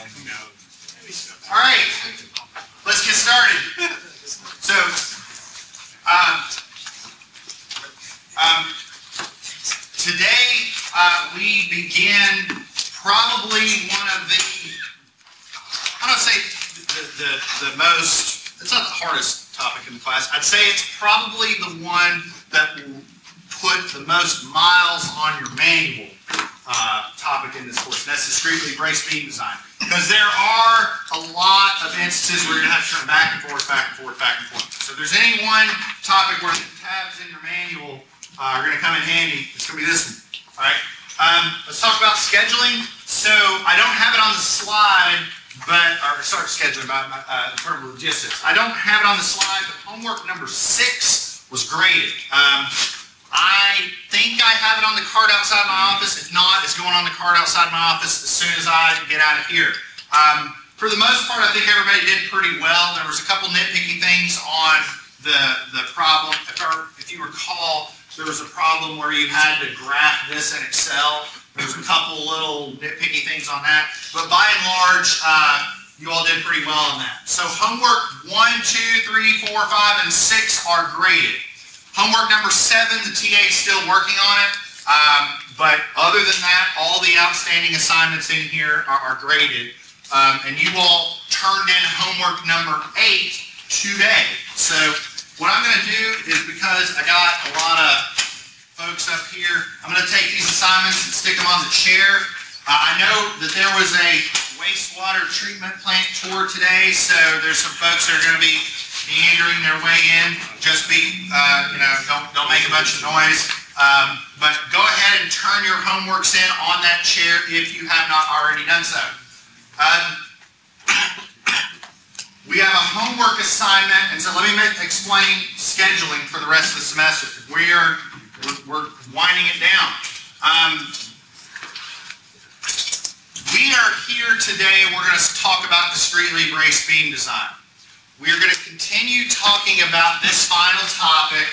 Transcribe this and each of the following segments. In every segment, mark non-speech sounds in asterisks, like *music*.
All right, let's get started. So, um, um, today, uh, we begin probably one of the, I don't say the, the, the most, it's not the hardest topic in the class. I'd say it's probably the one that will put the most miles on your manual uh, topic in this course, and that's discretely brace beam design. Because there are a lot of instances where you're going to have to turn back and forth, back and forth, back and forth. So if there's any one topic where the tabs in your manual uh, are going to come in handy, it's going to be this one. All right. Um, let's talk about scheduling. So I don't have it on the slide, but or sorry, scheduling about uh, in terms of logistics. I don't have it on the slide, but homework number six was graded. Um, I think I have it on the card outside my office. If not, it's going on the card outside my office as soon as I get out of here. Um, for the most part, I think everybody did pretty well. There was a couple nitpicky things on the, the problem. If, if you recall, there was a problem where you had to graph this in Excel. There was a couple little nitpicky things on that. But by and large, uh, you all did pretty well on that. So homework one, two, three, four, five, and six are graded. Homework number seven, the TA is still working on it. Um, but other than that, all the outstanding assignments in here are, are graded. Um, and you all turned in homework number eight today. So what I'm going to do is because I got a lot of folks up here, I'm going to take these assignments and stick them on the chair. Uh, I know that there was a wastewater treatment plant tour today, so there's some folks that are going to be meandering their way in. Just be, uh, you know, don't, don't make a bunch of noise. Um, but go ahead and turn your homeworks in on that chair if you have not already done so. Um, we have a homework assignment, and so let me explain scheduling for the rest of the semester. We are we're, we're winding it down. Um, we are here today, and we're going to talk about discretely braced beam design. We are going to continue talking about this final topic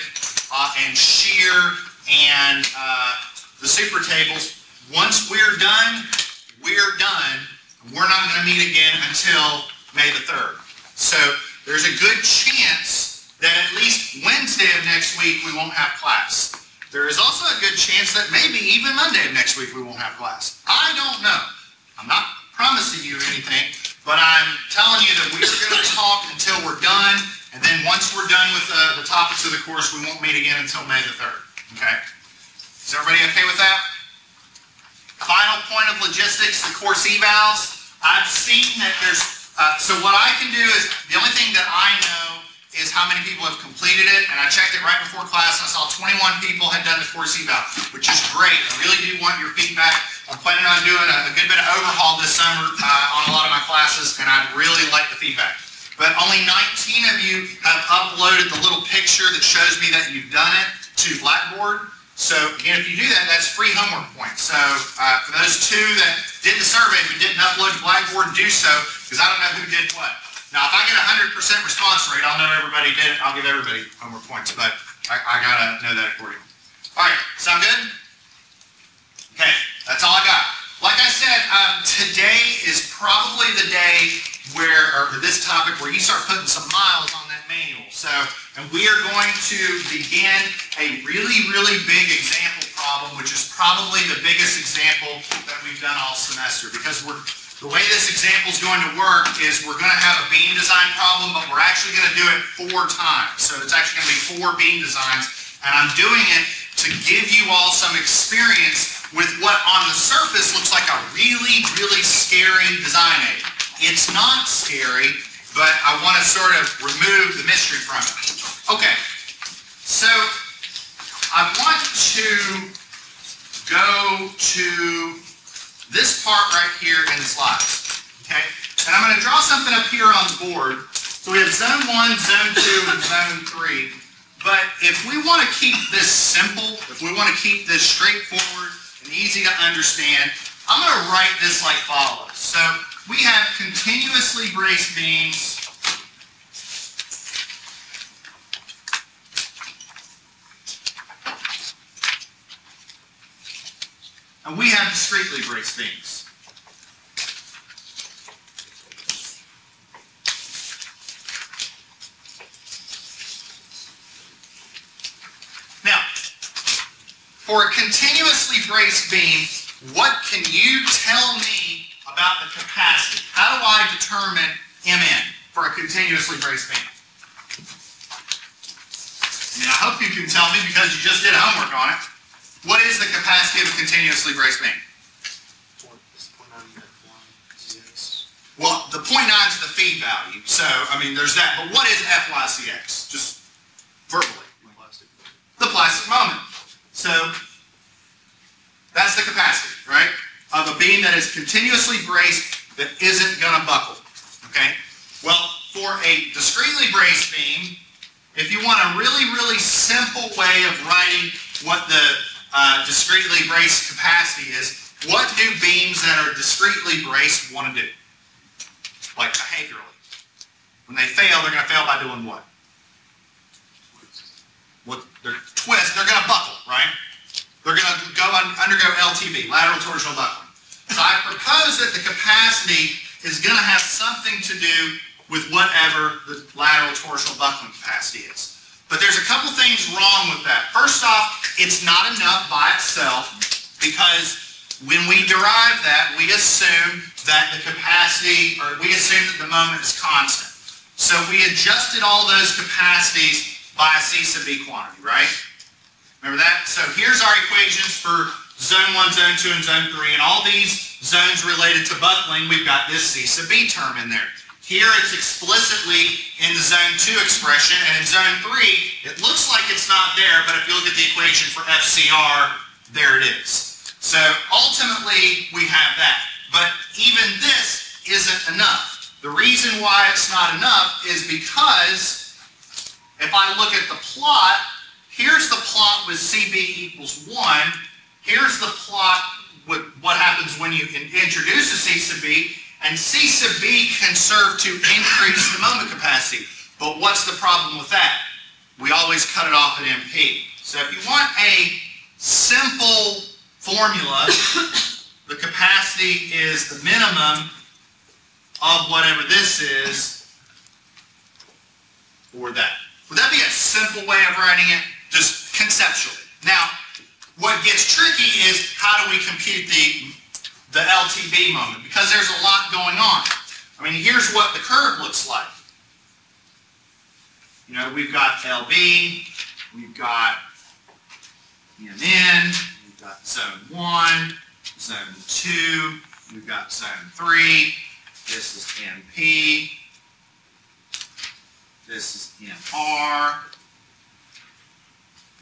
uh, and shear and uh, the super tables. Once we're done, we're done. We're not going to meet again until May the 3rd. So there's a good chance that at least Wednesday of next week we won't have class. There is also a good chance that maybe even Monday of next week we won't have class. I don't know. I'm not promising you anything, but I'm telling you that we're going to talk until we're done, and then once we're done with uh, the topics of the course, we won't meet again until May the 3rd. Okay? Is everybody okay with that? Final point of logistics, the course evals. I've seen that there's, uh, so what I can do is, the only thing that I know is how many people have completed it, and I checked it right before class, and I saw 21 people had done the course eval, which is great. I really do want your feedback. I'm planning on doing a, a good bit of overhaul this summer uh, on a lot of my classes, and I'd really like the feedback. But only 19 of you have uploaded the little picture that shows me that you've done it to Blackboard. So again, if you do that, that's free homework points. So uh, for those two that did the survey but didn't upload to Blackboard, do so, because I don't know who did what. Now, if I get a 100% response rate, I'll know everybody did it. I'll give everybody homework points, but I, I got to know that accordingly. All right, sound good? Okay. That's all I got. Like I said, um, today is probably the day where, or this topic, where you start putting some miles on that manual. So, and we are going to begin a really, really big example problem, which is probably the biggest example that we've done all semester. Because we're, the way this example is going to work is we're going to have a beam design problem, but we're actually going to do it four times. So it's actually going to be four beam designs. And I'm doing it to give you all some experience with what on the surface looks like a really, really scary design aid. It's not scary, but I want to sort of remove the mystery from it. Okay, so I want to go to this part right here in the slides. Okay, and I'm going to draw something up here on the board. So we have zone one, zone two, and zone three. But if we want to keep this simple, if we want to keep this straightforward, and easy to understand. I'm going to write this like follows. So we have continuously braced beams and we have discretely braced beams. For a continuously braced beam, what can you tell me about the capacity? How do I determine Mn for a continuously braced beam? I mean, I hope you can tell me because you just did homework on it. What is the capacity of a continuously braced beam? Well, the 0.9 is the feed value, so, I mean, there's that. But what is FYZX? Just verbally. The plastic moment. So, that's the capacity, right? Of a beam that is continuously braced that isn't going to buckle, okay? Well, for a discretely braced beam, if you want a really, really simple way of writing what the uh, discretely braced capacity is, what do beams that are discretely braced want to do? like behaviorally. When they fail, they're going to fail by doing what? What they're twist, they're going to buckle, right? They're going to go un, undergo LTB, lateral torsional buckling. So I propose that the capacity is going to have something to do with whatever the lateral torsional buckling capacity is. But there's a couple things wrong with that. First off, it's not enough by itself because when we derive that, we assume that the capacity, or we assume that the moment is constant. So we adjusted all those capacities by a C sub B quantity, right? Remember that? So here's our equations for zone 1, zone 2, and zone 3. And all these zones related to buckling, we've got this C sub B term in there. Here it's explicitly in the zone 2 expression, and in zone 3, it looks like it's not there, but if you look at the equation for FCR, there it is. So ultimately, we have that. But even this isn't enough. The reason why it's not enough is because if I look at the plot, here's the plot with CB equals 1. Here's the plot with what happens when you introduce a C sub B. And C sub B can serve to increase the moment capacity. But what's the problem with that? We always cut it off at MP. So if you want a simple formula the capacity is the minimum of whatever this is or that. Would that be a simple way of writing it? Just conceptually. Now, what gets tricky is how do we compute the, the LTB moment? Because there's a lot going on. I mean, here's what the curve looks like. You know, we've got LB, we've got MN, we've got zone 1, zone 2, we've got zone 3, this is MP, this is MR,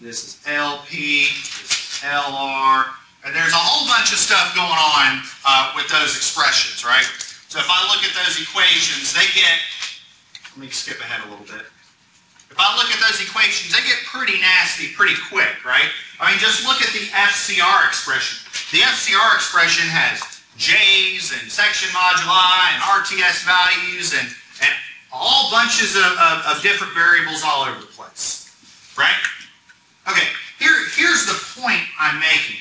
this is LP, this is LR, and there's a whole bunch of stuff going on uh, with those expressions, right? So if I look at those equations, they get, let me skip ahead a little bit. If I look at those equations, they get pretty nasty pretty quick, right? I mean, just look at the FCR expression. The FCR expression has J's and section moduli and RTS values and all bunches of, of, of different variables all over the place, right? Okay, here, here's the point I'm making.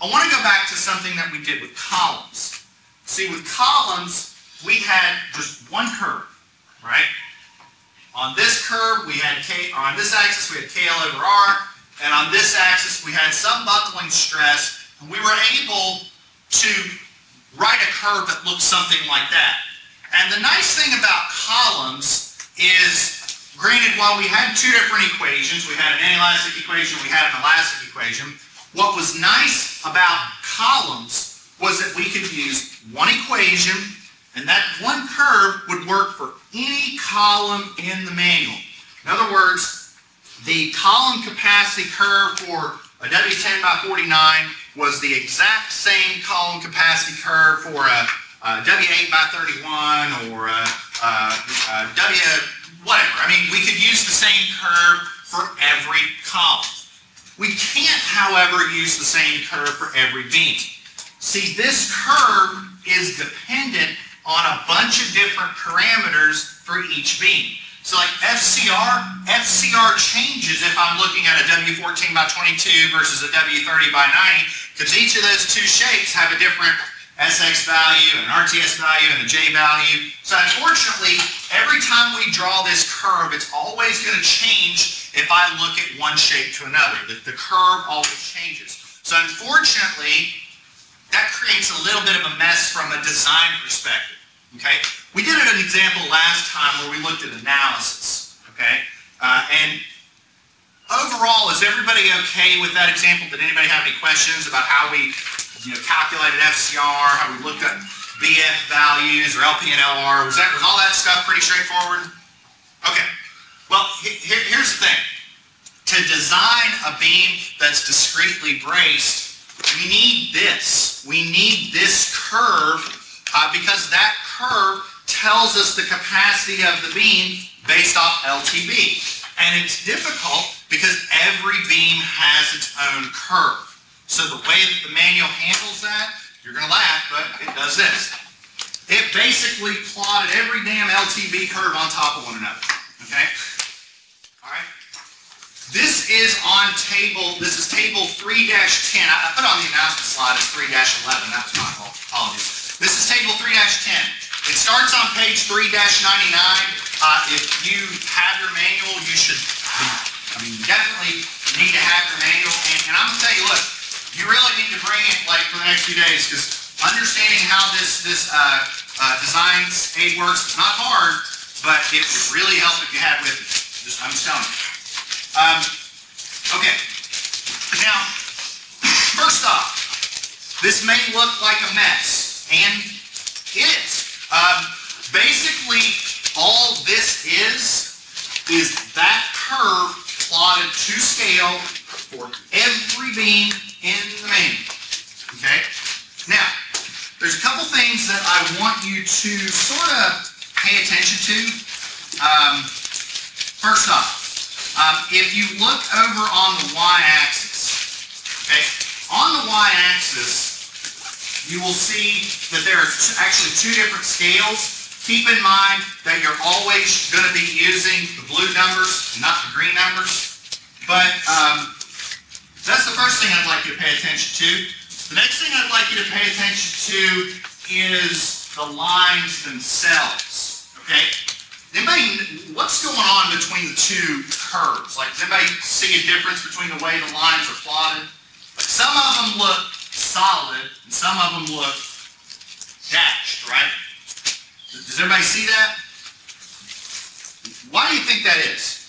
I want to go back to something that we did with columns. See, with columns, we had just one curve, right? On this curve, we had K, on this axis, we had KL over R, and on this axis, we had some buckling stress, and we were able to write a curve that looks something like that. And the nice thing about columns is, granted, while we had two different equations, we had an inelastic equation, we had an elastic equation, what was nice about columns was that we could use one equation and that one curve would work for any column in the manual. In other words, the column capacity curve for a W10 by 49 was the exact same column capacity curve for a, Uh, a W8 by 31 or uh, uh, W whatever. I mean, we could use the same curve for every column. We can't, however, use the same curve for every beam. See, this curve is dependent on a bunch of different parameters for each beam. So like FCR, FCR changes if I'm looking at a W14 by 22 versus a W30 by 90, because each of those two shapes have a different SX value, and an RTS value, and a J value. So unfortunately, every time we draw this curve, it's always going to change if I look at one shape to another. The, the curve always changes. So unfortunately, that creates a little bit of a mess from a design perspective, okay? We did an example last time where we looked at analysis, okay? Uh, and overall, is everybody okay with that example? Did anybody have any questions about how we, you know, calculated FCR, how we looked at BF values or LP and LR? Was that, was all that stuff pretty straightforward? Okay. Well, he- here, here's the thing. To design a beam that's discretely braced, we need this. We need this curve uh, because that curve tells us the capacity of the beam based off LTB. And it's difficult because every beam has its own curve. So the way that the manual handles that, you're going to laugh, but it does this. It basically plotted every damn LTB curve on top of one another. Okay? All right? This is on table, this is table 3-10. I I put on the announcement slide as 3-11. That's my fault. Apologies. This is table 3-10. It starts on page 3-99. Uh, if you have your manual, you should, I mean, you definitely need to have your manual. And, and I'm gonna tell you, look, you really need to bring it like for the next few days because understanding how this, this, uh, uh, design aid works, it's not hard, but it would really help if you had it with you. Just, I'm just telling you. Um, okay. Now, first off, this may look like a mess, and it is. Um, basically, all this is, is that curve plotted to scale for every beam in the main. Okay? Now, there's a couple things that I want you to sort of pay attention to. Um, first off, um, if you look over on the y-axis, okay, on the y-axis, you will see that there are actually two different scales. Keep in mind that you're always going to be using the blue numbers, not the green numbers. But um, that's the first thing I'd like you to pay attention to. The next thing I'd like you to pay attention to is the lines themselves. Okay? Anybody, what's going on between the two curves? Like, does anybody see a difference between the way the lines are plotted? Like, some of them look solid, and some of them look dashed, right? Does everybody see that? Why do you think that is?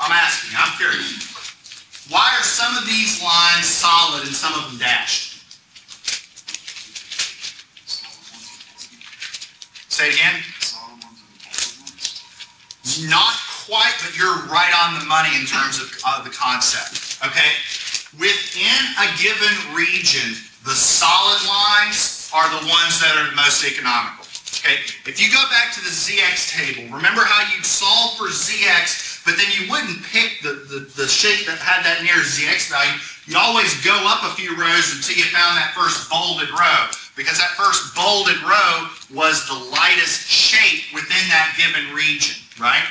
I'm asking, I'm curious. Why are some of these lines solid and some of them dashed? Say it again. Not quite, but you're right on the money in terms of uh, the concept. Okay? Within a given region, the solid lines are the ones that are the most economical. Okay? If you go back to the ZX table, remember how you'd solve for ZX, but then you wouldn't pick the, the, the shape that had that near ZX value. You'd always go up a few rows until you found that first bolded row because that first bolded row was the lightest shape within that given region, right?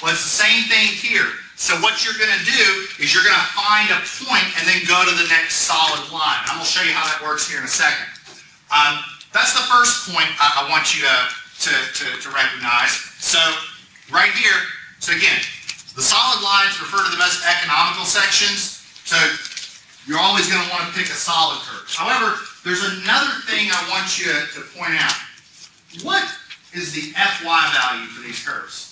Well, it's the same thing here. So what you're going to do is you're going to find a point and then go to the next solid line. I'm going to show you how that works here in a second. Um, that's the first point I, I want you to, to, to, to recognize. So right here, so again, the solid lines refer to the most economical sections. So you're always going to want to pick a solid curve. However, there's another thing I want you to point out. What is the Fy value for these curves?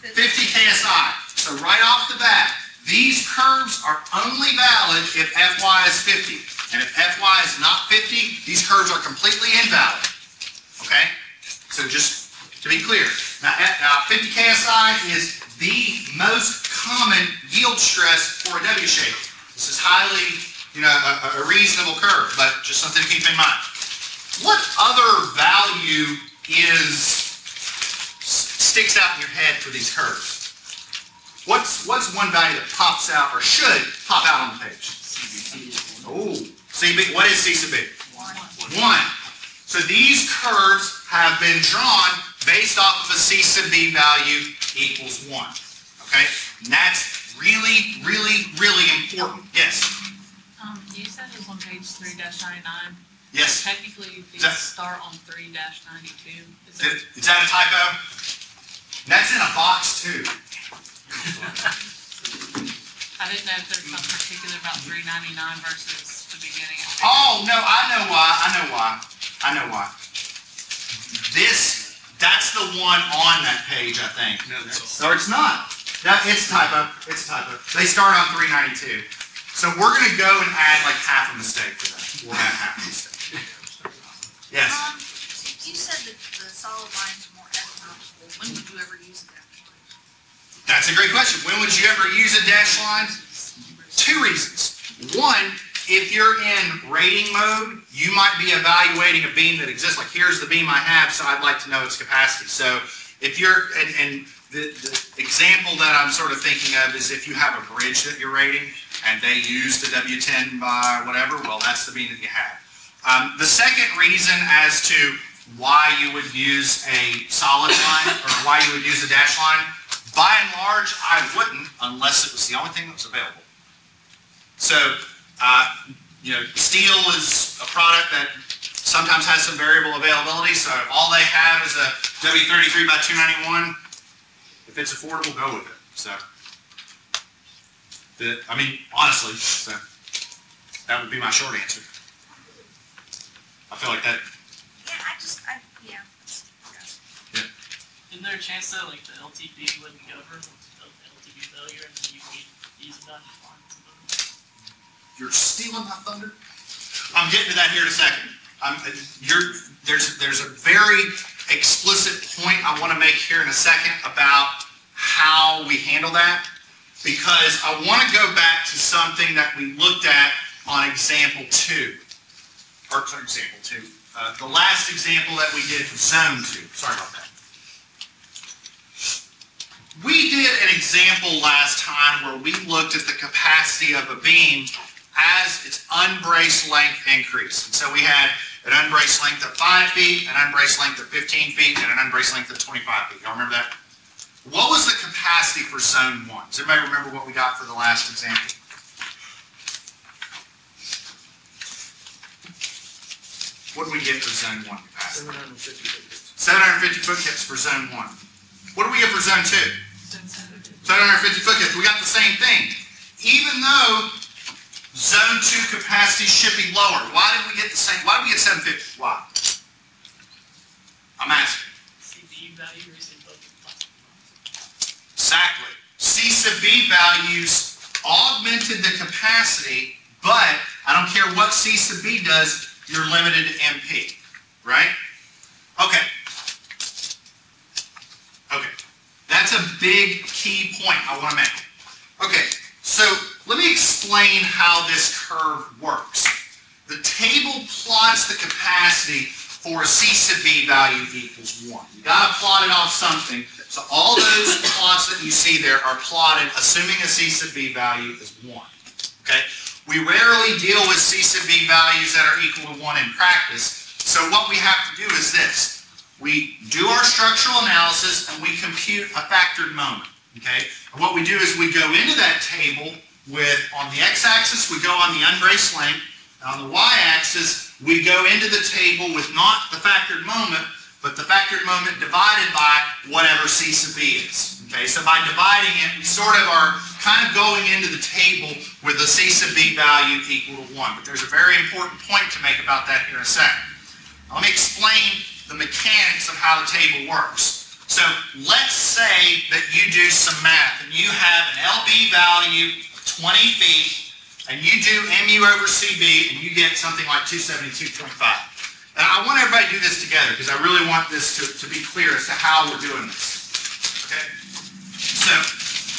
50 KSI. So right off the bat, these curves are only valid if Fy is 50. And if Fy is not 50, these curves are completely invalid. Okay? So just to be clear. Now, now 50 KSI is the most common yield stress for a W shape. This is highly, you know, a, a reasonable curve, but just something to keep in mind. What other value is sticks out in your head for these curves? What's what's one value that pops out or should pop out on the page? Oh, CB. What is C sub B? One. So these curves have been drawn based off of a C sub B value equals one. Okay, and that's really, really, really important. Yes. Um, you said it was on page three ninety-nine. Yes. Technically, these That- start on three ninety-two. Is Is that a typo? And that's in a box too. I didn't know if there's something particular about three ninety-nine versus the beginning of. Oh, no, I know why, I know why, I know why. This, that's the one on that page, I think. No, that's Or it's not. That, it's typo, it's typo. They start on three ninety-two. So we're gonna go and add like half a mistake for that. We'll add half a mistake. Yes, Um, you said that the solid lines are more economical. When would you ever use that? that's a great question. When would you ever use a dash line? Two reasons. One, if you're in rating mode, you might be evaluating a beam that exists, like here's the beam I have, so I'd like to know its capacity. So if you're, and, and the, the example that I'm sort of thinking of is if you have a bridge that you're rating and they use the W10 by whatever, well, that's the beam that you have. Um, the second reason as to why you would use a solid line or why you would use a dash line, by and large, I wouldn't unless it was the only thing that was available. So, uh, you know, steel is a product that sometimes has some variable availability, so if all they have is a W33 by 291, if it's affordable, go with it, so. The, I mean, honestly, so, that would be my short answer. I feel like that, just, I, yeah. Isn't there a chance that like the LTB wouldn't govern with the LTB failure and then you could use that on something? you're stealing my thunder? I'm getting to that here in a second. I'm, you're, there's, there's a very explicit point I want to make here in a second about how we handle that. Because I want to go back to something that we looked at on example two. Or, sorry, example two. Uh, the last example that we did for zone two. Sorry about that. We did an example last time where we looked at the capacity of a beam as its unbraced length increased. And so we had an unbraced length of five feet, an unbraced length of 15 feet, and an unbraced length of 25 feet. Y'all remember that? What was the capacity for zone one? Does everybody remember what we got for the last example? What do we get for zone one capacity? seven hundred and fifty figures. 750 foot kips for zone one. What do we get for zone two? 750 foot kips. We got the same thing. Even though zone two capacity should be lower, why did we get the same, why did we get 750? Why? I'm asking. CPE value is in both. Exactly. C sub B values augmented the capacity, but I don't care what C sub B does, you're limited MP, right? Okay. Okay. That's a big key point I want to make. Okay, so let me explain how this curve works. The table plots the capacity for a C sub B value equals 1. You got to plot it off something. So all those plots that you see there are plotted assuming a C sub B value is 1. Okay? We rarely deal with C sub B values that are equal to 1 in practice. So what we have to do is this. We do our structural analysis and we compute a factored moment. Okay? And what we do is we go into that table with, on the x-axis, we go on the unbraced length, and on the y-axis, we go into the table with not the factored moment, but the factored moment divided by whatever C sub B is. Okay, so by dividing it, we sort of are kind of going into the table with the C sub B value equal to 1. But there's a very important point to make about that here in a second. Let me explain the mechanics of how the table works. So let's say that you do some math and you have an LB value of 20 feet and you do MU over CB and you get something like 272.5. And I want everybody to do this together because I really want this to, to be clear as to how we're doing this. Okay? So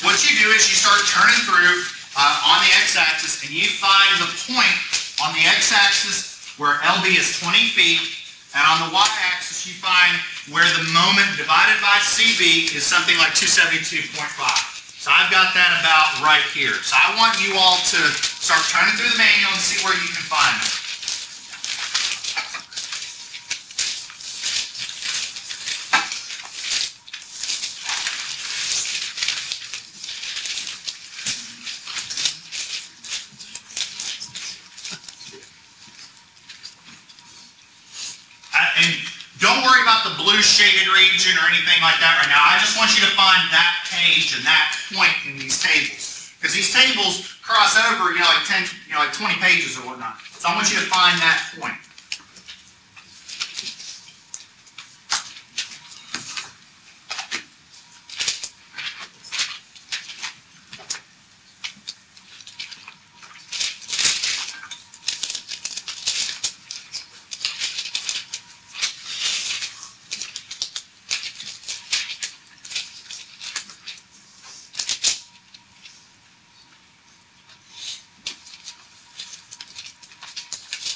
what you do is you start turning through uh, on the x-axis and you find the point on the x-axis where LB is 20 feet and on the y-axis, you find where the moment divided by CB is something like 272.5. So I've got that about right here. So I want you all to start turning through the manual and see where you can find it. I- And don't don't worry about the blue shaded region or anything like that right now. I just want you to find that page and that point in these tables. Because these tables cross over, you know, like ten, you know, like twenty pages or whatnot. So I want you to find that point.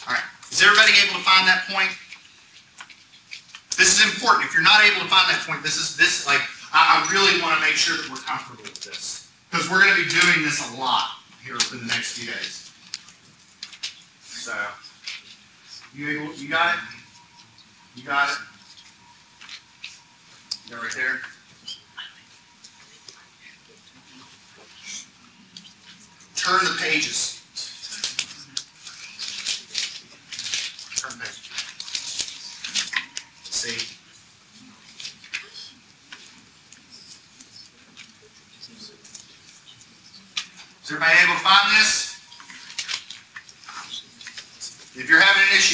All right, is everybody able to find that point? This is important. If you're not able to find that point, this is, this, like, I, I really want to make sure that we're comfortable with this. Because we're going to be doing this a lot here in the next few days. So, you able, you got it? You got it? You got right there? Turn the pages. Turn the page. See? Is everybody able to find this? If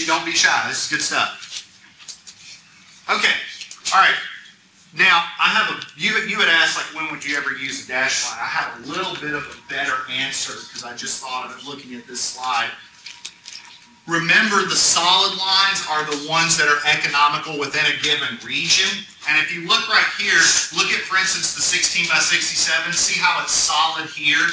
issue, don't be shy. This is good stuff. Okay, all right. Now, I have a, you, you had asked, like, when would you ever use a dash line? I have a little bit of a better answer, because I just thought of it looking at this slide. Remember, the solid lines are the ones that are economical within a given region. And if you look right here, look at, for instance, the 16 by 67, see how it's solid here,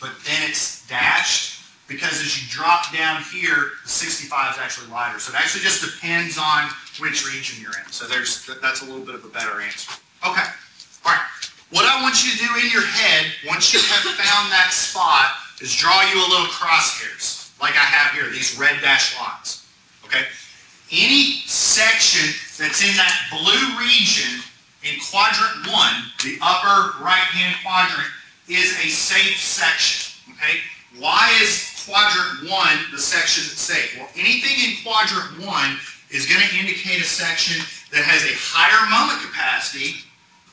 but then it's dashed? Because as you drop down here, the 65 is actually lighter. So it actually just depends on which region you're in. So there's, that's a little bit of a better answer. Okay, all right. What I want you to do in your head, once you have *laughs* found that spot, is draw you a little crosshairs, like I have here, these red dashed lines. Okay? Any section that's in that blue region in quadrant one, the upper right-hand quadrant, is a safe section. Okay? Why is quadrant one the section that's safe? Well, anything in quadrant one is going to indicate a section that has a higher moment capacity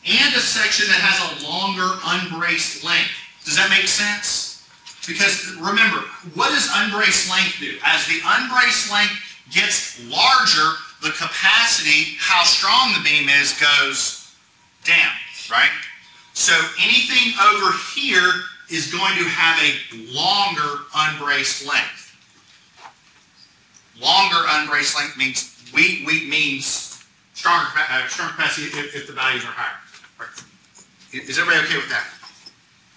and a section that has a longer unbraced length. Does that make sense? Because remember, what does unbraced length do? As the unbraced length gets larger, the capacity, how strong the beam is, goes down, right? So anything over here is going to have a longer unbraced length. Longer unbraced length means weak, weak means stronger, uh, stronger capacity if, if the values are higher. Right. Is everybody okay with that?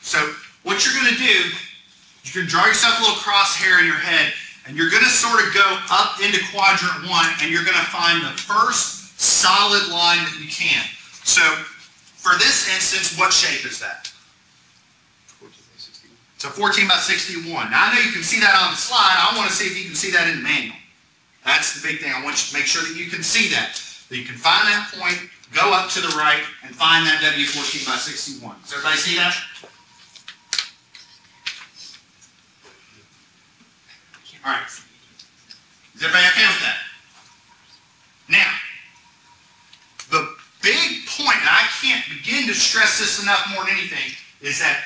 So what you're going to do, you're going to draw yourself a little crosshair in your head, and you're going to sort of go up into quadrant one, and you're going to find the first solid line that you can. So for this instance, what shape is that? A 14 by 61. Now, I know you can see that on the slide. I want to see if you can see that in the manual. That's the big thing. I want you to make sure that you can see that. That you can find that point, go up to the right, and find that W14 by 61. Does everybody see that? All right. Is everybody okay with that? Now, the big point, and I can't begin to stress this enough more than anything, is that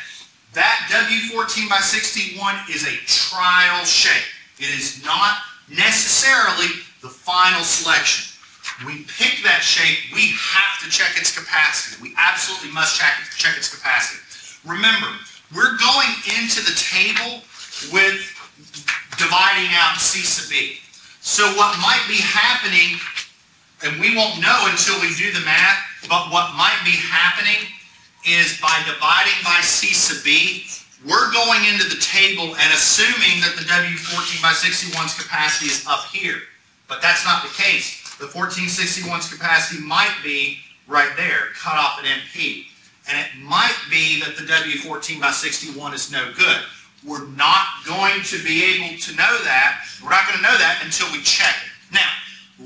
that W14 by 61 is a trial shape. It is not necessarily the final selection. We pick that shape, we have to check its capacity. We absolutely must check, check its capacity. Remember, we're going into the table with dividing out C sub B. So what might be happening, and we won't know until we do the math, but what might be happening is by dividing by C sub B, we're going into the table and assuming that the W14 by 61's capacity is up here. But that's not the case. The 1461's capacity might be right there, cut off at MP. And it might be that the W14 by 61 is no good. We're not going to be able to know that. We're not going to know that until we check it. Now,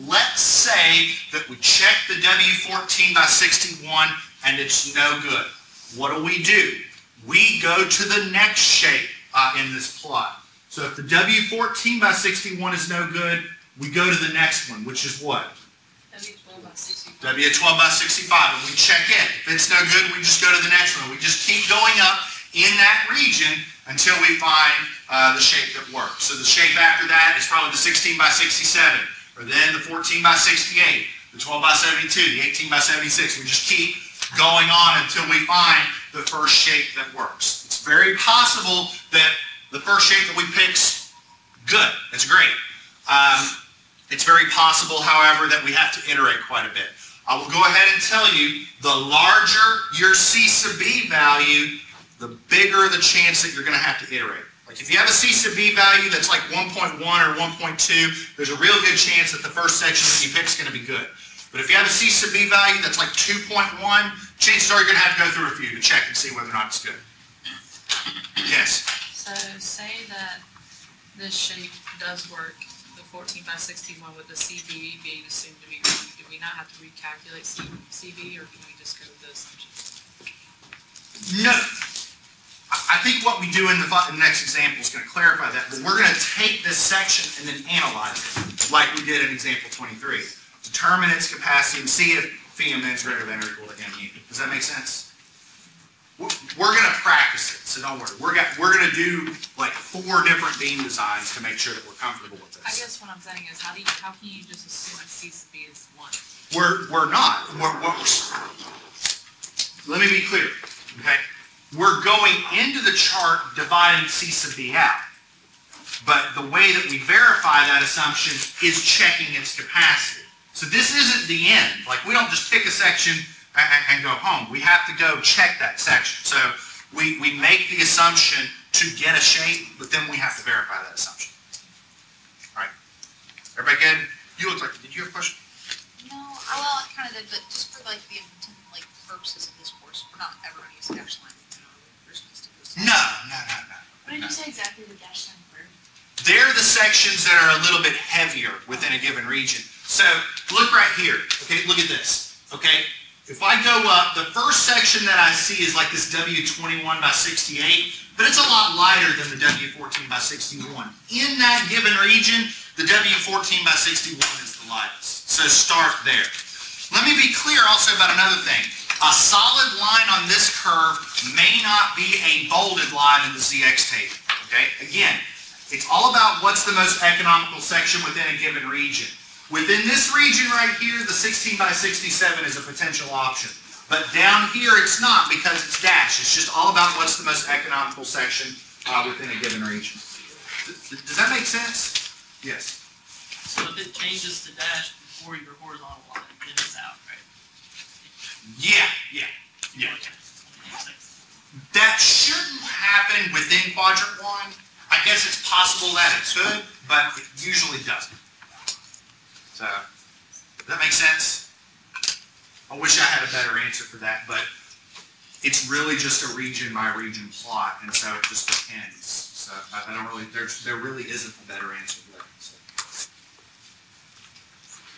let's say that we check the W14 by 61 and it's no good. What do we do? We go to the next shape uh, in this plot. So if the W14 by 61 is no good, we go to the next one, which is what? W twelve Twelve by sixty-five. That'd be a twelve by sixty-five, and we check in. If it's no good, we just go to the next one. We just keep going up in that region until we find, uh, the shape that works. So the shape after that is probably the sixteen by sixty-seven, or then the fourteen by sixty-eight, the twelve by seventy-two, the eighteen by seventy-six. We just keep going on until we find the first shape that works. It's very possible that the first shape that we pick's good, it's great. Um, it's very possible, however, that we have to iterate quite a bit. I will go ahead and tell you, the larger your C sub B value, the bigger the chance that you're gonna have to iterate. Like if you have a C sub B value that's like 1.1 or 1.2, there's a real good chance that the first section that you pick is gonna be good. But if you have a C sub B value that's like 2.1, chances are you're gonna have to go through a few to check and see whether or not it's good. Yes? So say that this shape does work, the fourteen by sixty-one with the CB being assumed to be wrong, do we not have to recalculate C, CB, or can we just go with the assumption? No. I think what we do in the, in the next example is gonna clarify that, but we're gonna take this section and then analyze it, like we did in example twenty-three. Determine its capacity and see if phi m is greater than or equal to mu. Does that make sense? We're, we're gonna practice it, so don't worry. We're got, we're gonna do like four different beam designs to make sure that we're comfortable with this. I guess what I'm saying is, how do you, how can you just assume C sub B is one? We're, we're not. We're, we're, let me be clear, okay? We're going into the chart dividing C sub B out. But the way that we verify that assumption is checking its capacity. So this isn't the end. Like, we don't just pick a section and, and- and go home. We have to go check that section. So we, we make the assumption to get a shape, but then we have to verify that assumption. All right. Everybody good? You look like, did you have a question? No, I- well, I kind of did, but just for like the intent, like purposes of this course, we're not ever gonna use dash line. We're supposed to use No, no, no, no. What did you say exactly the dash line were? They're the sections that are a little bit heavier within a given region. So look right here. Okay, look at this. Okay, if I go up, the first section that I see is like this W21 by 68, but it's a lot lighter than the W14 by 61. In that given region, the W14 by 61 is the lightest. So start there. Let me be clear also about another thing. A solid line on this curve may not be a bolded line in the ZX table. Okay, again, it's all about what's the most economical section within a given region. Within this region right here, the 16 by 67 is a potential option. But down here, it's not because it's dash. It's just all about what's the most economical section uh, within a given region. Th- Does that make sense? Yes. So if it changes to dash before your horizontal line, then it's out, right? Yeah, yeah. Yeah. Okay. Makes sense. That shouldn't happen within quadrant one. I guess it's possible that it could, but it usually doesn't. So, does that make sense? I wish I had a better answer for that, but it's really just a region by region plot, and so it just depends. So I, don't really, there's, there really isn't a better answer there. So.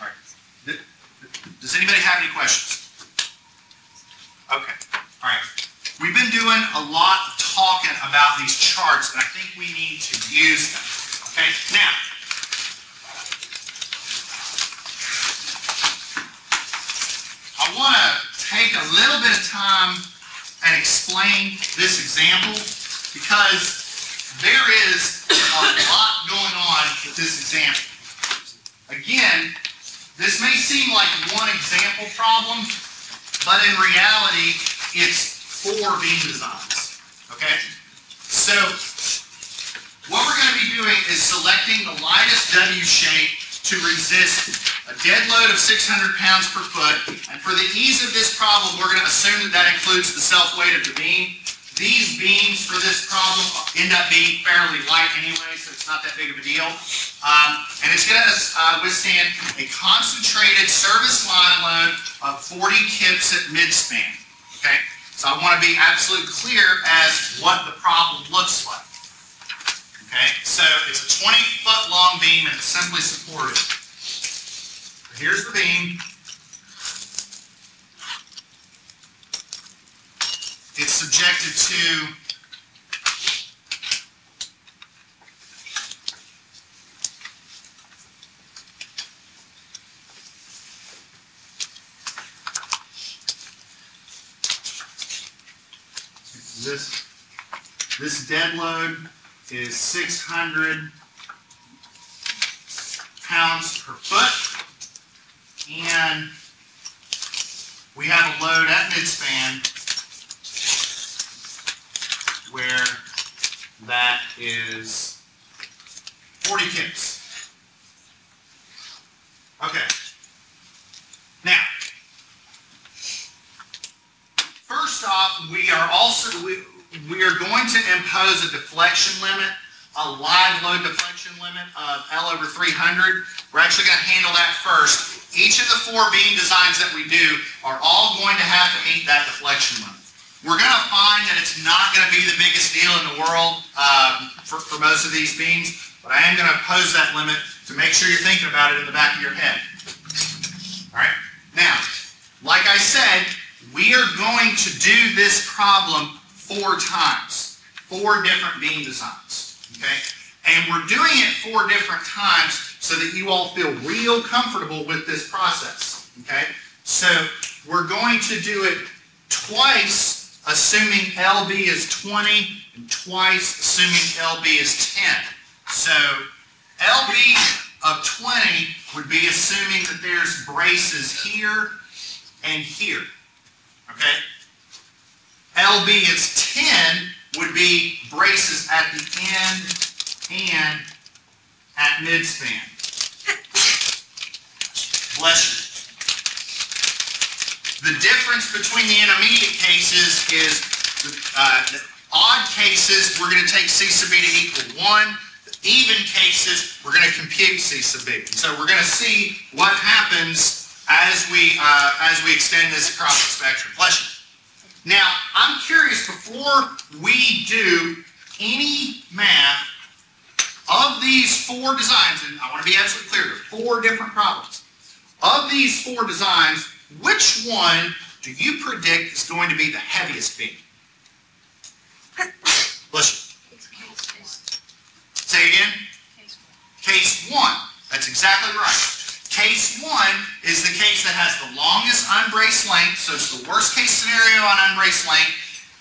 All right. Does anybody have any questions? Okay, all right. We've been doing a lot of talking about these charts, and I think we need to use them. Okay, now. I want to take a little bit of time and explain this example because there is a lot going on with this example. Again, this may seem like one example problem, but in reality, it's four beam designs, okay? So, what we're gonna be doing is selecting the lightest W shape to resist a dead load of 600 pounds per foot. And for the ease of this problem, we're gonna assume that that includes the self-weight of the beam. These beams for this problem end up being fairly light anyway, so it's not that big of a deal. Um, and it's gonna uh, withstand a concentrated service line load of 40 kips at midspan, okay? So I wanna be absolutely clear as what the problem looks like. Okay, so it's a 20 foot long beam and it's simply supported. Here's the bean. It's subjected to this this dead load is 600 pounds per foot. And we have a load at midspan where that is forty kips. Okay. Now, first off, we are also, we, we are going to impose a deflection limit, a live load deflection limit of L over three hundred. We're actually gonna handle that first. Each of the four beam designs that we do are all going to have to meet that deflection limit. We're gonna find that it's not gonna be the biggest deal in the world, um, for, for most of these beams, but I am gonna pose that limit to make sure you're thinking about it in the back of your head. Alright, now, like I said, we are going to do this problem four times, four different beam designs, okay? And we're doing it four different times so that you all feel real comfortable with this process, okay? So we're going to do it twice, assuming LB is 20, and twice, assuming LB is 10. So LB of 20 would be assuming that there's braces here and here, okay? LB is 10 would be braces at the end and at midspan. The difference between the intermediate cases is, uh, the odd cases, we're gonna take C sub B to equal one. The even cases, we're gonna compute C sub B. So we're gonna see what happens as we, uh, as we extend this across the spectrum. You. Now, I'm curious, before we do any math of these four designs, and I want to be absolutely clear, are four different problems. Of these four designs, which one do you predict is going to be the heaviest beam? Bless you. Say again? Case one. That's exactly right. Case one is the case that has the longest unbraced length, so it's the worst case scenario on unbraced length,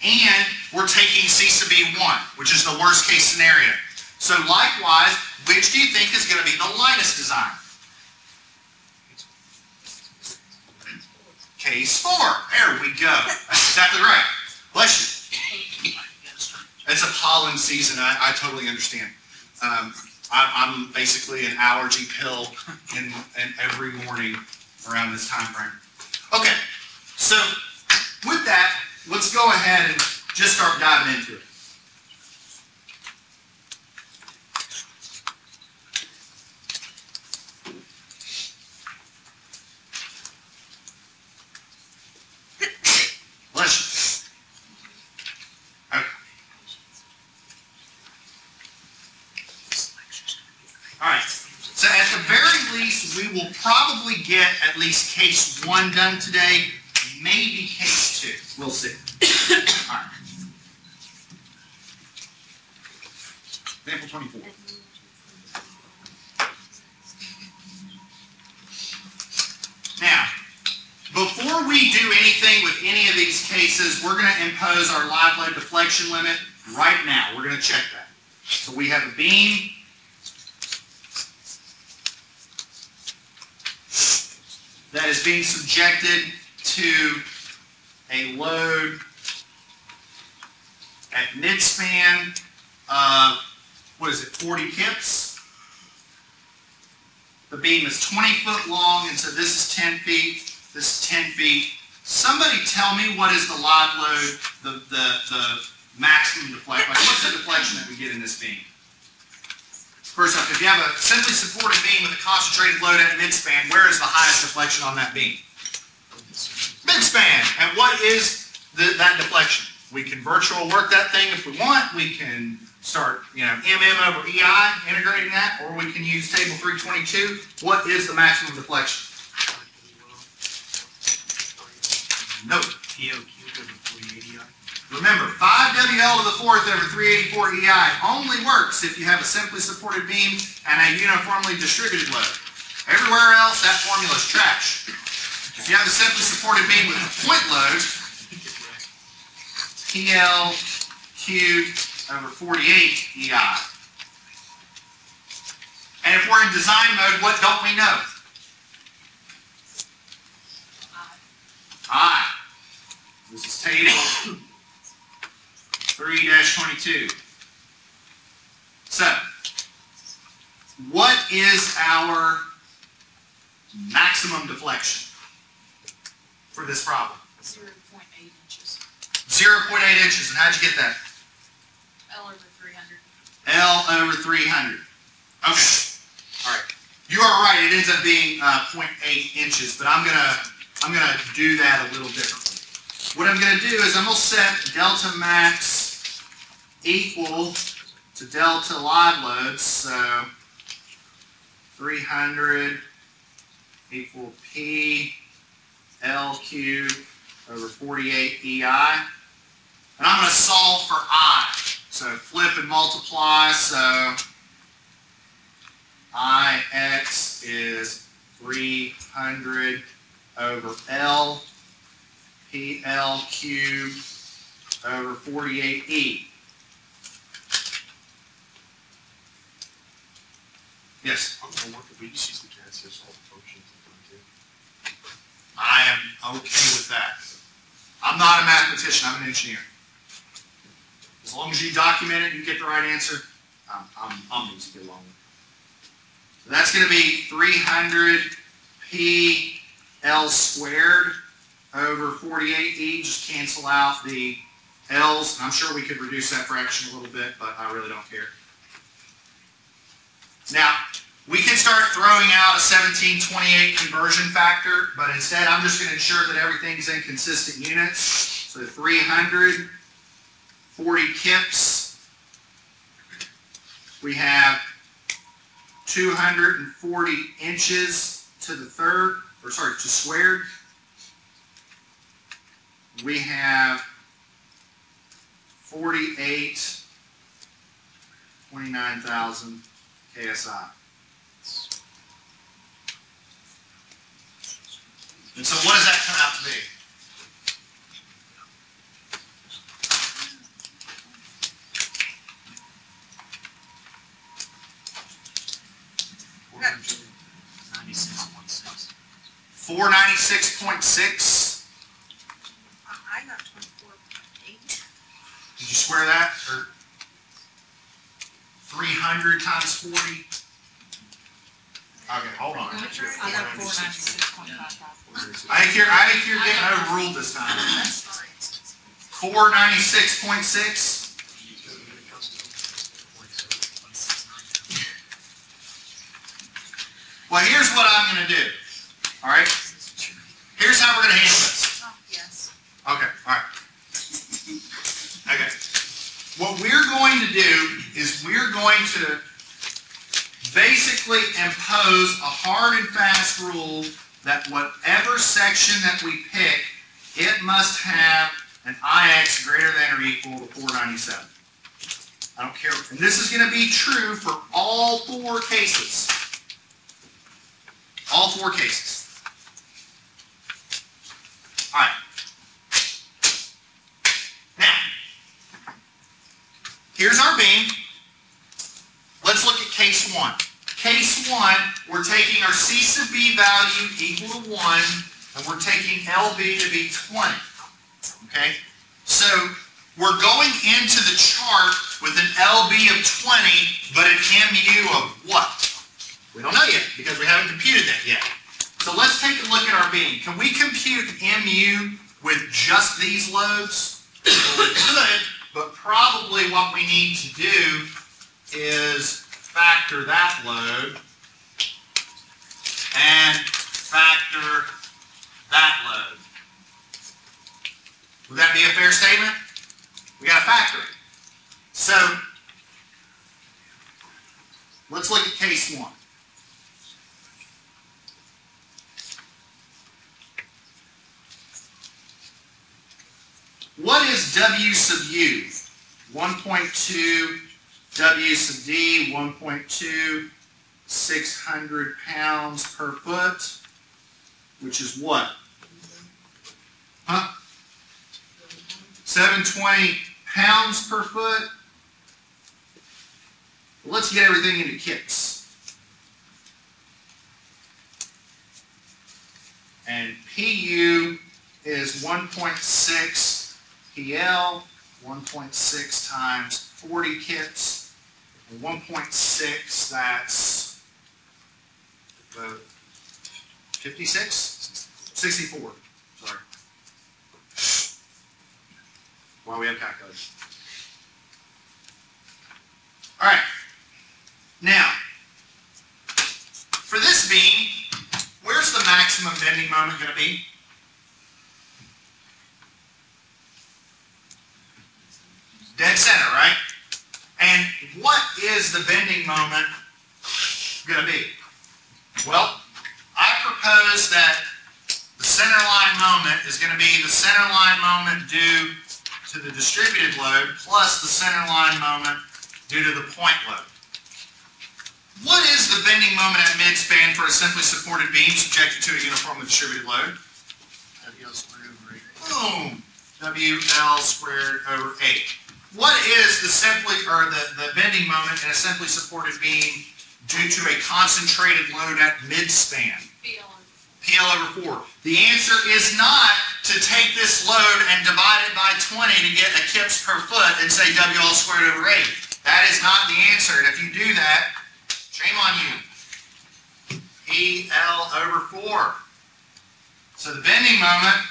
and we're taking C sub B one, which is the worst case scenario. So likewise, which do you think is going to be the lightest design? Case four. There we go. That's exactly right. Bless you. It's a pollen season. I, I totally understand. Um, I, I'm basically an allergy pill in, in every morning around this time frame. Okay, so with that, let's go ahead and just start diving into it. Bless you. Okay. All right. So at the very least, we will probably get at least case one done today, maybe case two. We'll see. *coughs* All right. Example twenty-four. Now, before we do anything with any of these cases, we're going to impose our live load deflection limit right now. We're going to check that. So we have a beam is being subjected to a load at midspan of, what is it, 40 kips? The beam is 20 foot long, and so this is 10 feet, this is 10 feet. Somebody tell me what is the live load, the, the, the maximum deflection, what's the deflection that we get in this beam? First off, if you have a simply supported beam with a concentrated load at midspan, where is the highest deflection on that beam? Midspan. And what is the, that deflection? We can virtual work that thing if we want. We can start, you know, MM over EI, integrating that, or we can use table 322. What is the maximum deflection? No. Remember, 5WL to the fourth over 384 EI only works if you have a simply supported beam and a uniformly distributed load. Everywhere else, that formula is trash. If you have a simply supported beam with a point load, PL cubed over forty-eight EI. And if we're in design mode, what don't we know? I. This is table three twenty-two. So, what is our maximum deflection for this problem? Zero point eight inches. Zero point eight inches, and how'd you get that? L over three hundred. L over three hundred. Okay, all right. You are right, it ends up being, uh, 0.8 inches, but I'm gonna, I'm gonna do that a little differently. What I'm gonna do is I'm gonna set delta max equal to delta live loads, so 300 equal P L cubed over 48 EI. And I'm going to solve for I. So flip and multiply, so IX is 300 over L, PL cubed over 48E. Too. I am okay with that. I'm not a mathematician, I'm an engineer. As long as you document it, you get the right answer, I'm, I'm, I'm going to get along with it. So that's gonna be three hundred P L squared over forty-eight E, just cancel out the L's. I'm sure we could reduce that fraction a little bit, but I really don't care. Now, we can start throwing out a seventeen twenty-eight conversion factor, but instead I'm just gonna ensure that everything's in consistent units. So three hundred, forty kips. We have two hundred and forty inches to the third, or sorry, to squared. We have forty-eight, twenty-nine thousand KSI. And so what does that come out to be? Ninety-six point six. Four ninety-six point six? I, got twenty-four eight. Did you square that, or? Three hundred times forty? Okay, hold on. I got four ninety-six point five five. I think you're, I think you're getting overruled this time. Four ninety-six point six? Well, here's what I'm gonna do, all right? Here's how we're gonna handle this. Oh, yes. Okay, all right. Okay. What we're going to do is we're going to basically impose a hard and fast rule that whatever section that we pick, it must have an IX greater than or equal to 497. I don't care, and this is gonna be true for all four cases. All four cases. All right. Now, here's our beam. Let's look at case one. Case one, we're taking our C sub B value equal to one, and we're taking LB to be twenty. Okay? So, we're going into the chart with an LB of twenty, but an MU of what? We don't know yet, because we haven't computed that yet. So let's take a look at our beam. Can we compute MU with just these loads? We could, but probably what we need to do is factor that load and factor that load. Would that be a fair statement? We gotta factor it. So, let's look at case one. What is W sub U? 1.2 W sub D, 1.2, 600 pounds per foot, which is what? Huh? 720 pounds per foot. Let's get everything into kips. And PU is one point six PL, one point six times forty kips, one point six, that's uh, fifty-six? Sixty-four, sorry. Why we have calculators. All right. Now, for this beam, where's the maximum bending moment going to be? Dead center, right? And what is the bending moment going to be? Well, I propose that the center line moment is going to be the center line moment due to the distributed load plus the center line moment due to the point load. What is the bending moment at midspan for a simply supported beam subjected to a uniformly distributed load? WL squared over eight. Boom! WL squared over 8. What is the simply, or the, the bending moment in a simply supported beam due to a concentrated load at midspan? PL over 4. The answer is not to take this load and divide it by 20 to get a kips per foot and say WL squared over 8. That is not the answer, and if you do that, shame on you. PL over 4. So the bending moment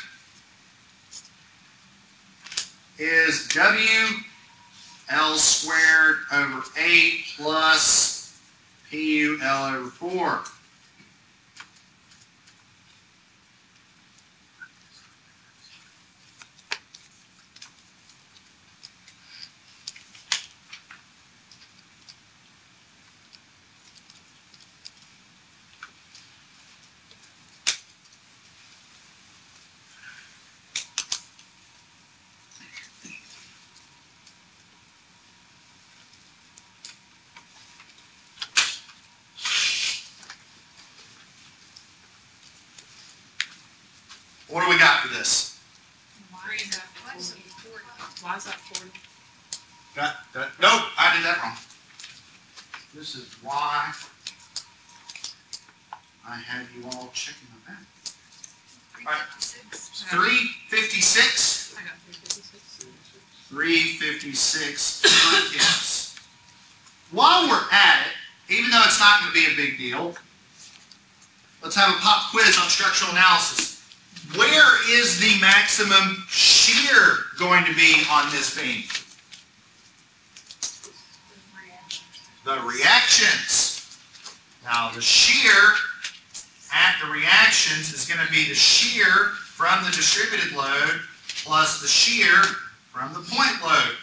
is WL squared over 8 plus PUL over 4. What do we got for this? Why is that Why is it forty? forty? Why is that forty? Got that? Nope, I did that wrong. This is why I had you all checking the map. Three Alright. fifty-six? Three fifty-six, I got three fifty-six. three fifty-six foot. While we're at it, even though it's not gonna be a big deal, let's have a pop quiz on structural analysis. Where is the maximum shear going to be on this beam? The reactions. Now, the shear at the reactions is going to be the shear from the distributed load plus the shear from the point load.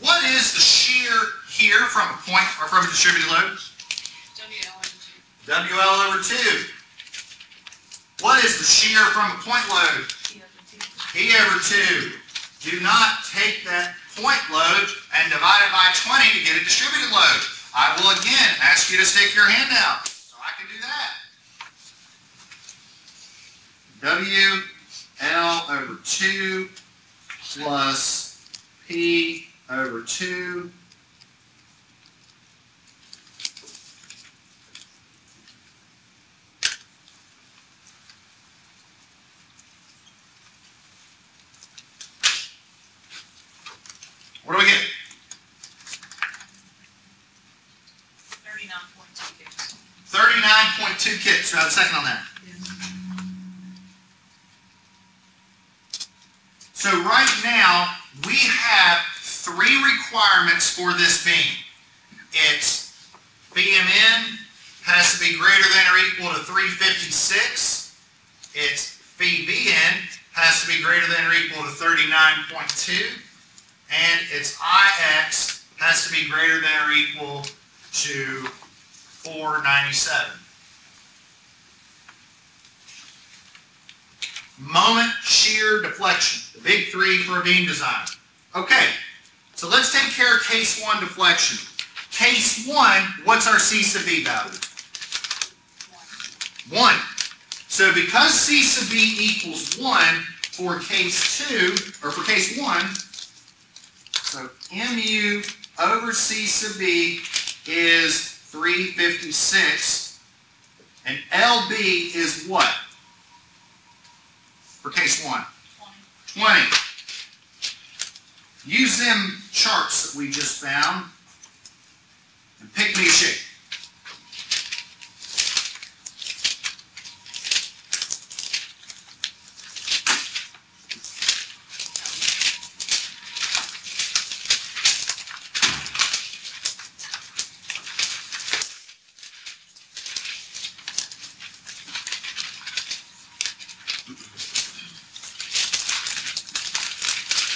What is the shear here from a point or from a distributed load? WL over 2. What is the shear from a point load? P over 2. Do not take that point load and divide it by 20 to get a distributed load. I will again ask you to stick your hand out so I can do that. WL over 2 plus P over 2 What do we get? 39.2 kips. Do I have a second on that? So right now, we have three requirements for this beam. It's BMN has to be greater than or equal to 356. It's VBN has to be greater than or equal to 39.2. And its IX has to be greater than or equal to four ninety-seven. Moment, shear, deflection, the big three for a beam design. Okay, so let's take care of case one deflection. Case one, what's our C sub B value? One. So because C sub B equals one for case two, or for case one, So MU over C sub B is three fifty-six. And LB is what? For case one? Twenty. Use them charts that we just found and pick me a shape.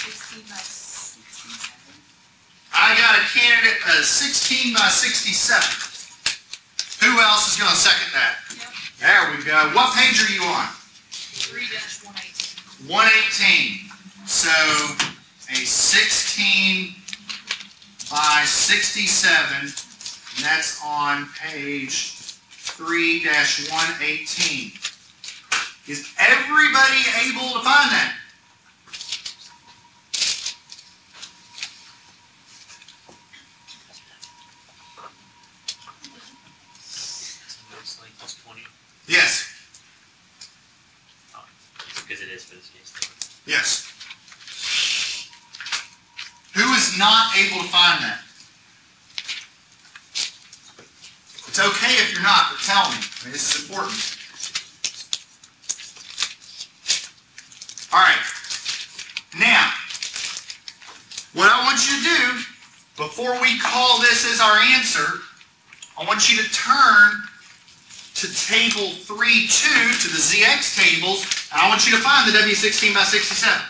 Sixteen by sixty-seven. I got a candidate, uh, sixteen by sixty-seven. Who else is gonna second that? Yep. There we go. What page are you on? 3-118. 118. So a sixteen by sixty-seven, and that's on page three one eighteen. Is everybody able to find that? Yes. because it is for this case. Yes. Who is not able to find that? It's okay if you're not, but tell me. I mean, this is important. All right. Now, what I want you to do before we call this as our answer, I want you to turn to table 3-2 to the ZX tables, and I want you to find the W16 by 67.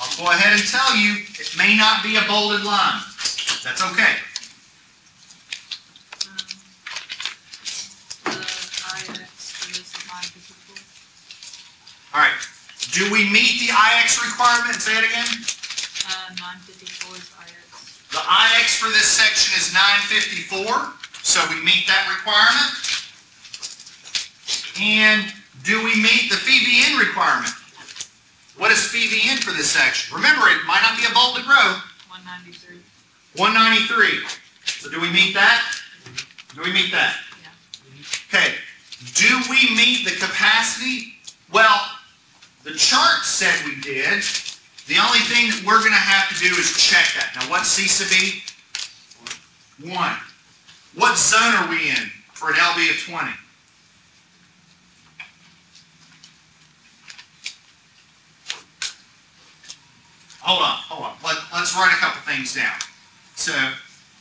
I'll go ahead and tell you, it may not be a bolded line. That's okay. Um, The IX is nine fifty-four. All right. Do we meet the IX requirement? Say it again. Uh, nine fifty-four is IX. The IX for this section is 954, so we meet that requirement. And do we meet the phi VN requirement? What is phi VN for this section? Remember, it might not be a bolded row. One ninety-three. 193. So do we meet that? Do we meet that? Yeah. Okay. Do we meet the capacity? Well, the chart said we did. The only thing that we're going to have to do is check that. Now, what's C sub E? One. What zone are we in for an LB of 20? Hold on, hold on. Let, let's write a couple things down. So,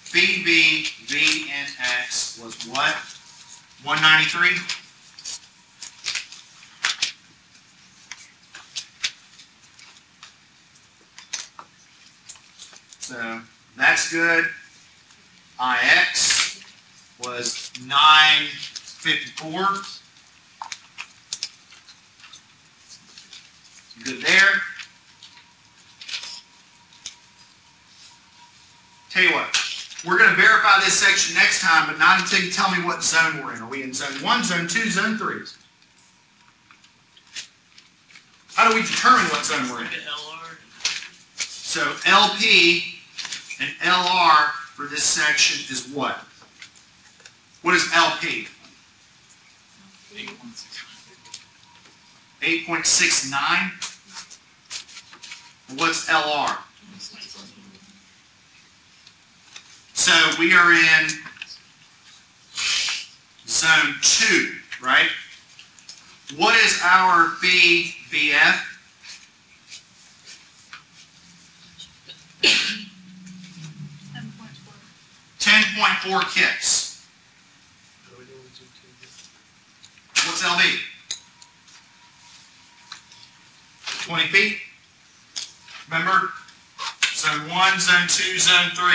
VB, V, and X was what? 193? So, that's good. IX was 954. Good there. Tell you what, we're going to verify this section next time, but not until you tell me what zone we're in. Are we in zone one, zone two, zone three? How do we determine what zone we're in? Look at LR. So LP and LR for this section is what? What is LP? 8.69? What's LR? So we are in zone two, right? What is our BBF? Ten point four. 10.4 kips. What's LB? 20 feet? Remember? Zone 1, Zone 2, Zone 3.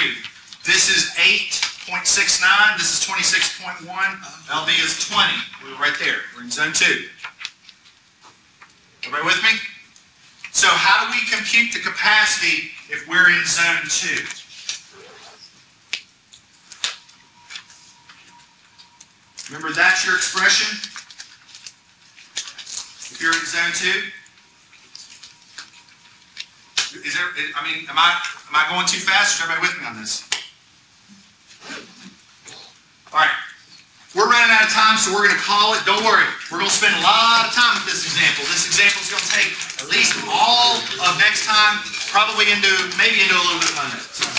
This is 8.69, this is 26.1, LB is 20. We're right there, we're in Zone 2. Everybody with me? So how do we compute the capacity if we're in Zone 2? Remember, that's your expression? If you're in zone two? Is there, I mean, am I, am I going too fast? Is everybody with me on this? All right, we're running out of time, so we're gonna call it, don't worry, we're gonna spend a lot of time with this example. This example is gonna take at least all of next time, probably into, maybe into a little bit of Monday. So